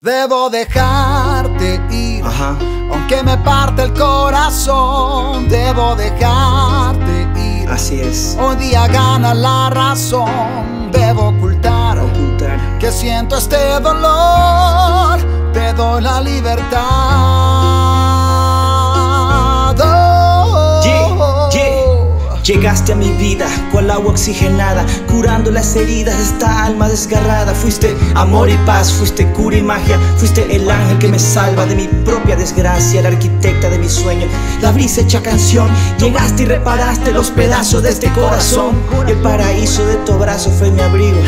Debo dejarte ir, Ajá. aunque me parte el corazón. Debo dejarte ir. Así es. Hoy día gana la razón. Debo ocultar Ocultar. que siento este dolor. Te doy la libertad. Llegaste a mi vida cual agua oxigenada, curando las heridas de esta alma desgarrada. Fuiste amor y paz, fuiste cura y magia, fuiste el ángel que me salva de mi propia desgracia, la arquitecta de mi sueño, la brisa hecha canción. Llegaste y reparaste los pedazos de este corazón. Y el paraíso de tu abrazo fue mi abrigo,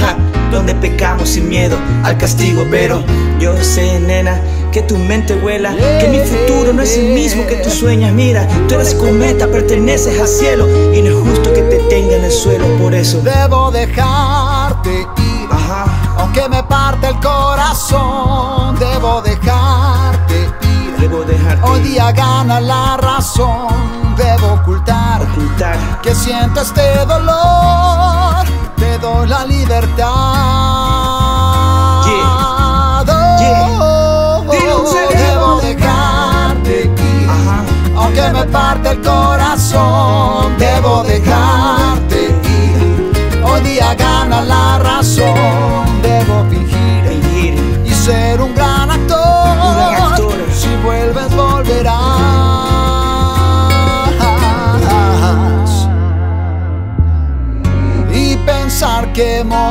donde pecamos sin miedo al castigo. Pero yo sé, nena, que tu mente vuela, que mi futuro no es el mismo que tú sueñas. Mira, tú eres cometa, perteneces al cielo y no es justo que te tenga en el suelo por eso. Debo dejarte ir. Ajá, Aunque me parte el corazón, debo dejarte ir. debo dejarte Hoy día gana la razón, debo ocultar ocultar. que siento este dolor. La libertad.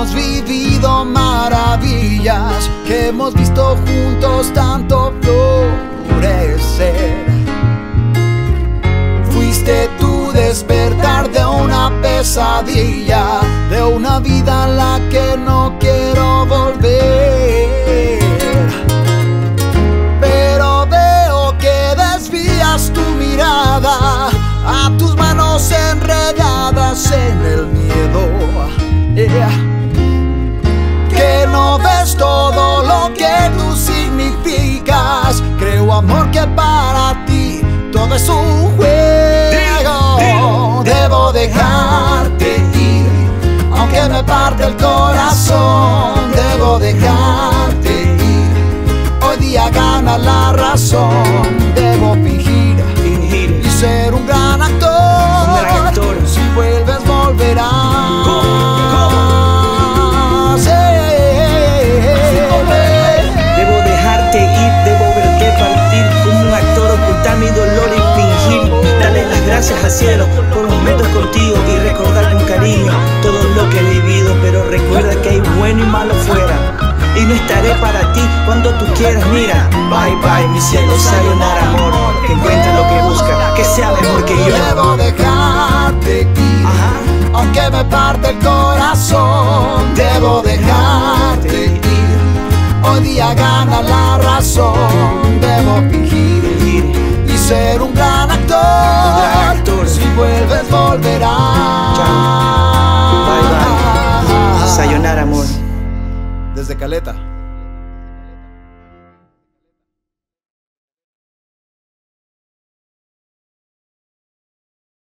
Hemos vivido maravillas, que hemos visto juntos tanto florecer. Fuiste tu despertar de una pesadilla, de una vida a la que no quiero significas. Creo, amor, que para ti todo es un juego. Debo dejarte ir, aunque me parte el corazón. Debo dejarte ir. Hoy día gana la razón. Gracias al cielo por momentos contigo y recordar con cariño todo lo que he vivido. Pero recuerda que hay bueno y malo fuera. Y no estaré para ti cuando tú quieras. Mira, bye bye, mi cielo, sayonara amor. Que encuentre lo que busca, que sea mejor que yo. Debo dejarte ir. Ajá. Aunque me parte el corazón, debo dejarte ir. Hoy día Amor. Desde Caleta.